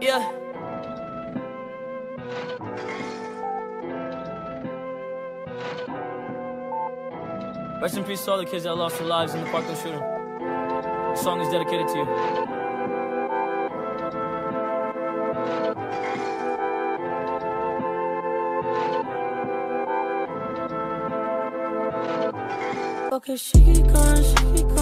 Yeah. Rest in peace to all the kids that lost their lives in the Parkland shooting. The song is dedicated to you. Okay, she keep going, she keep going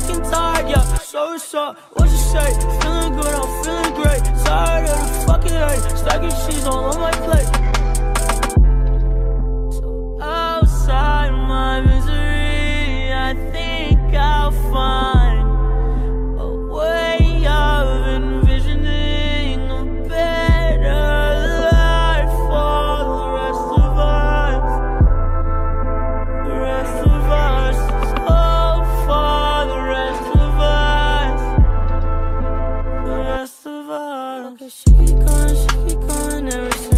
fucking tired, yeah. So what's up? What you say? Feeling good, I'm feeling great. Tired of the fucking hate. Stacking cheese all on my plate. Okay, she keep going, she keep going every single